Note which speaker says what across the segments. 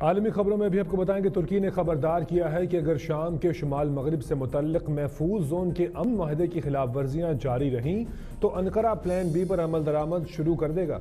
Speaker 1: عالمی خبروں میں بھی آپ کو بتائیں کہ ترکی نے خبردار کیا ہے کہ اگر شام کے شمال مغرب سے متعلق محفوظ زون کے امن معاہدے کی خلاف ورزیاں جاری رہیں، تو انقرہ پلان بی پر عمل درآمد شروع کر دے گا۔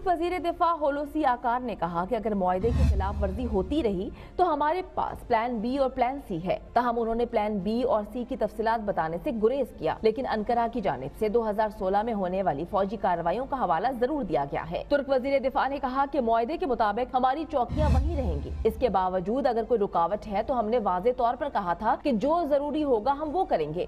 Speaker 2: ترک وزیر دفاع ہولوسی آکار نے کہا کہ اگر معاہدے کی خلاف ورزی ہوتی رہی تو ہمارے پاس پلان بی اور پلان سی ہے۔ تاہم انہوں نے پلان بی اور سی کی تفصیلات بتانے سے گریز کیا، لیکن انکرہ کی جانب سے دو ہزار سولہ میں ہونے والی فوجی کارروائیوں کا حوالہ ضرور دیا گیا ہے۔ ترک وزیر دفاع نے کہا کہ معاہدے کے مطابق ہماری چوکیاں وہیں رہیں گی۔ اس کے باوجود اگر کوئی رکاوٹ ہے تو ہم نے واضح طور پر کہا تھا کہ جو ضروری ہوگا ہم وہ کریں گے۔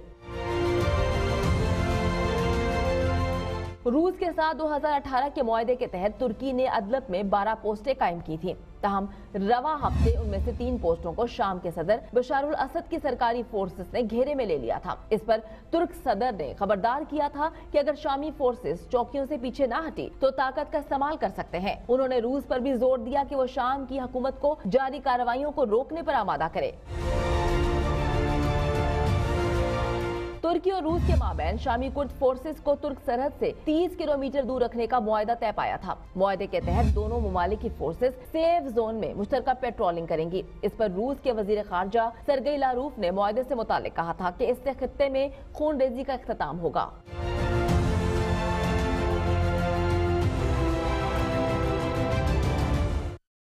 Speaker 2: روس کے ساتھ دو ہزار اٹھارہ کے معاہدے کے تحت ترکی نے ادلب میں بارہ پوسٹیں قائم کی تھیں۔ تاہم، رواں ہفتے ان میں سے تین پوسٹوں کو شام کے صدر بشار الاسد کی سرکاری فورسز نے گھیرے میں لے لیا تھا۔ اس پر ترک صدر نے خبردار کیا تھا کہ اگر شامی فورسز چوکیوں سے پیچھے نہ ہٹی تو طاقت کا استعمال کر سکتے ہیں۔ انہوں نے روس پر بھی زور دیا کہ وہ شام کی حکومت کو جاری کارروائیوں کو روکنے پر آمادہ کرے۔ ترکی اور روس کے مابین شامی کرد فورسز کو ترک سرحد سے تیس کلومیٹر دور رکھنے کا معاہدہ طے پایا تھا۔ معاہدے کے تحت دونوں ممالک کی فورسز سیف زون میں مشترکہ پیٹرولنگ کریں گی۔ اس پر روس کے وزیر خارجہ سرگئی لاروف نے معاہدے سے متعلق کہا تھا کہ اس سے خطے میں خون ریزی کا اختتام ہوگا۔